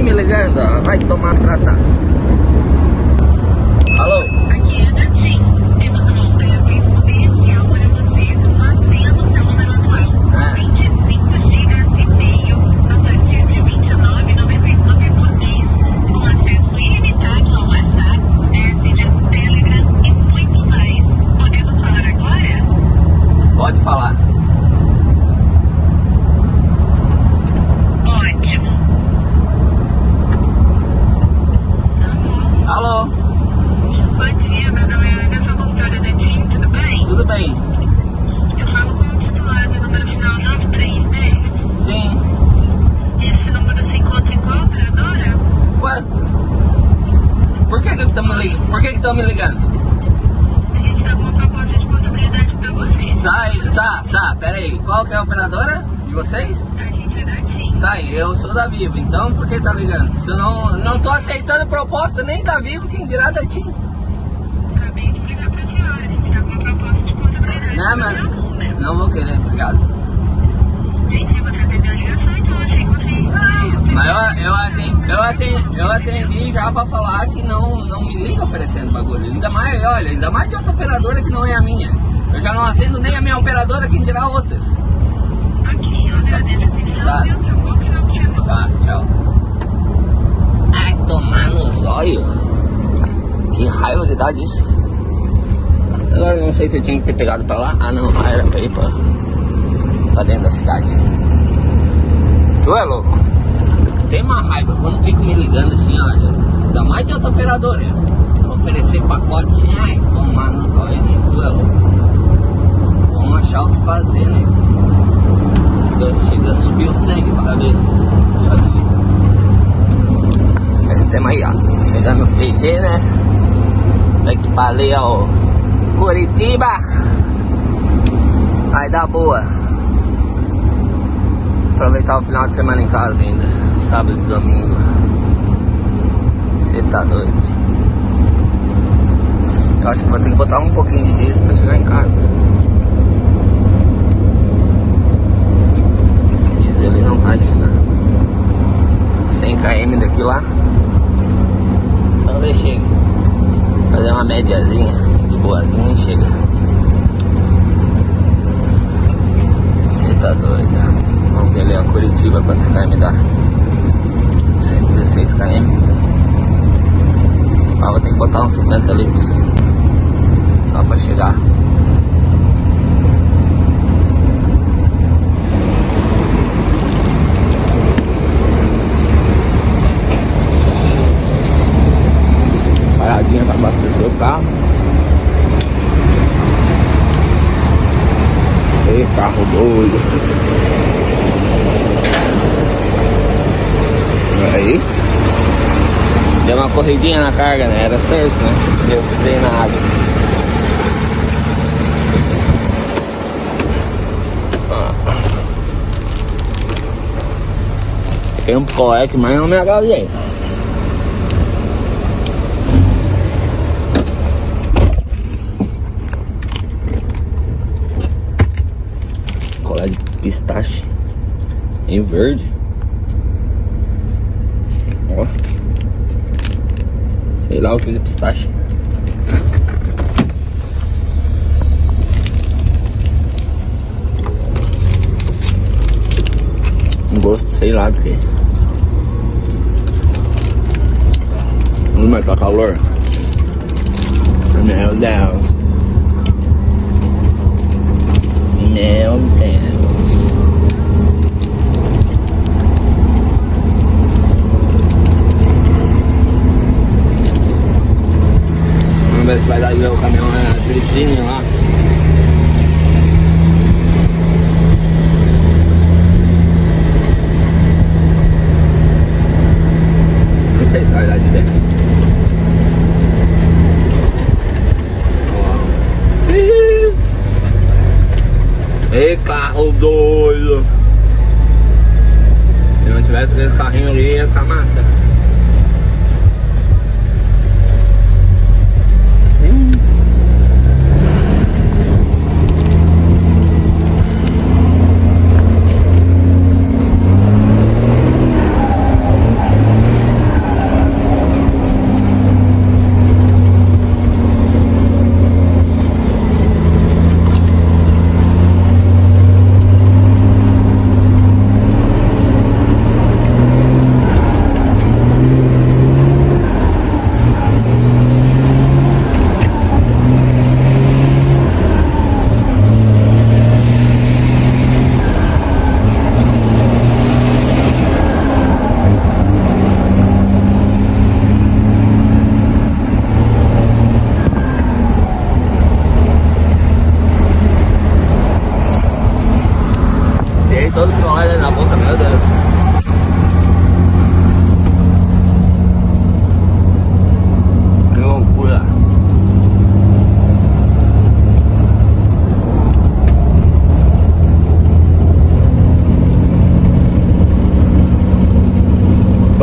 me ligando, ó. vai tomar as tratadas. Tá. Alô? Tá, aí, tá, tá, pera aí. Qual que é a operadora de vocês? Tá, eu sou da Vivo, então por que tá ligando? Se eu não, não tô aceitando proposta nem da Vivo, quem dirá da TIM? Acabei de ligar para a senhora. A gente está com uma proposta de Né, para mano? seu número. Não vou querer, obrigado. Gente, se você atendeu a ligação, então achei que você... Mas eu, eu, atendi, eu, atendi, eu atendi já pra falar que não, não me liga oferecendo bagulho. Ainda mais, olha, ainda mais de outra operadora que não é a minha. Eu já não atendo nem a minha operadora, quem dirá outras. Tá. De. Tá, tchau. Ai, tomar no zóio. Que raiva que dá disso. Agora não sei se eu tinha que ter pegado pra lá. Ah não, era pra ir pra, pra dentro da cidade. Tu é louco? Tem uma raiva quando fico me ligando assim, olha. Ainda mais de outra operadora. Oferecer pacote, ai, tomar no zóio, né? Tu é louco. Vamos achar o que fazer, né? Chega, chega a subir o sangue pra cabeça. Já vi. Esse tema aí, ó. Chegando no PG, né? Ó. Curitiba. Vai dar boa. Aproveitar o final de semana em casa ainda. Sábado e domingo. Você tá doido. Eu acho que vou ter que botar um pouquinho de diesel pra chegar em casa. Esse diesel ele não vai chegar. 100 km daqui lá. Talvez chegue. Fazer uma médiazinha, de boazinha chega. Você tá doido. Vamos ver ali a Curitiba quantos km dá. 116 km. Esse pau tem que botar uns 50 litros. Só pra chegar. Paradinha pra abastecer o carro. Ei, carro doido. Aí. Deu uma corridinha na carga, né? Era certo, né? Eu pisei na água. Tem um coleque, mas não me agasei. Colé de pistache em verde. Ó. Sei lá o que é pistache. Um gosto, sei lá do que. Não mais tá calor. Meu Deus. Meu Deus. Vamos ver se vai dar ver o caminhão é, direitinho lá. Não sei se vai dar de ver. Ei, carro doido! Se não tivesse aquele carrinho ali, ia ficar massa.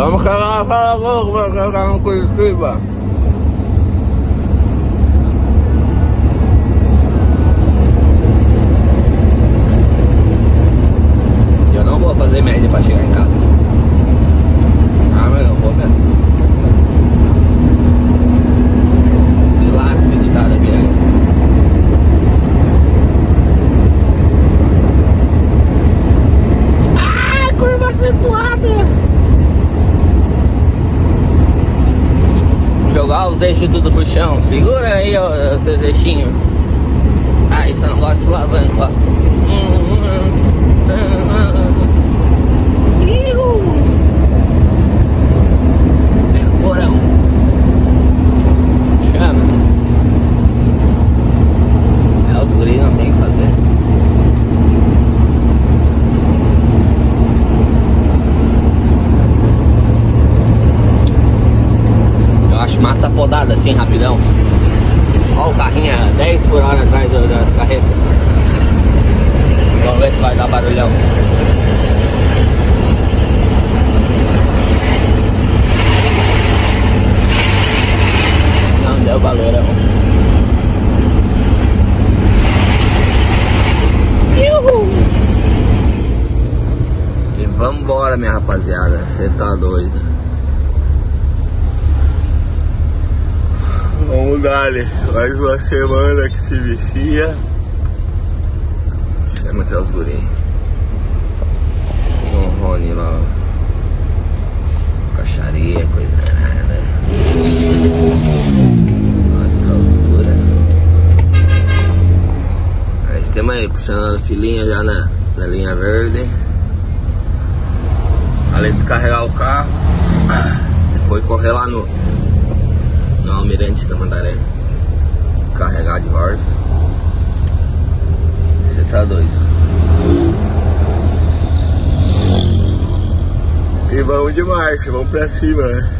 Vamos cagar, fala louco, vamos cagar no Curitiba. Eu não vou fazer média pra chegar em casa. Ah, mas eu vou mesmo. Se lasca de cara grande. Ah, curva acentuada! Jogar os eixos tudo pro chão. Segura aí, ó, os seus eixinhos. Ah, isso eu não gosto de alavanca, ó. Iu. Massa podada assim, rapidão. Olha o carrinho a 10 por hora atrás das carretas. Vamos ver se vai dar barulhão. Não deu barulhão. E vambora, minha rapaziada. Você tá doido. Dar mais uma semana que se vicia. Chama até os guri. Tem um Rony lá. Caixaria, coisa nada. Olha que. Aí estamos aí puxando a filinha já na, na linha verde. Além de descarregar o carro. Depois correr lá no no Almirante da Mandaré. Carregar de volta. Você tá doido. E vamos de marcha, vamos pra cima, né?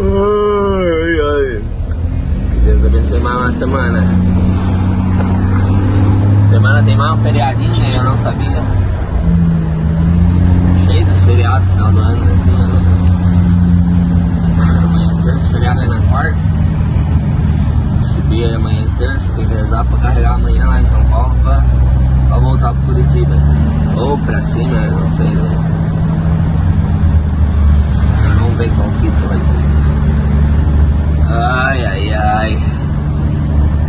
Ai, ai. Que Deus abençoe mais uma semana. Semana tem mais um feriadinho, né? Eu não sabia. Cheio dos feriados final do ano, né? Tem, né? Amanhã é terça, feriado é na quarta. Subir aí amanhã é terça, tem que rezar pra carregar amanhã lá em São Paulo pra, pra voltar pro Curitiba. Ou pra cima, eu não sei. Né? Qual fita vai ser. Ai, ai, ai.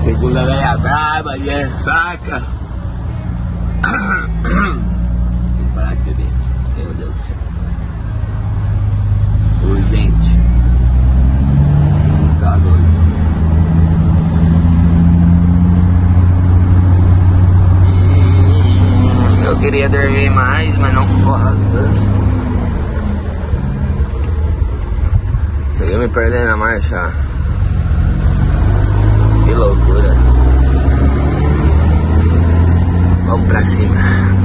Segunda velha braba, já saca. Vou parar de beber. Meu Deus do céu. Urgente. Você tá doido. Eu queria dormir mais, mas não posso. Me perdendo na marcha. Que loucura. Vamos pra cima.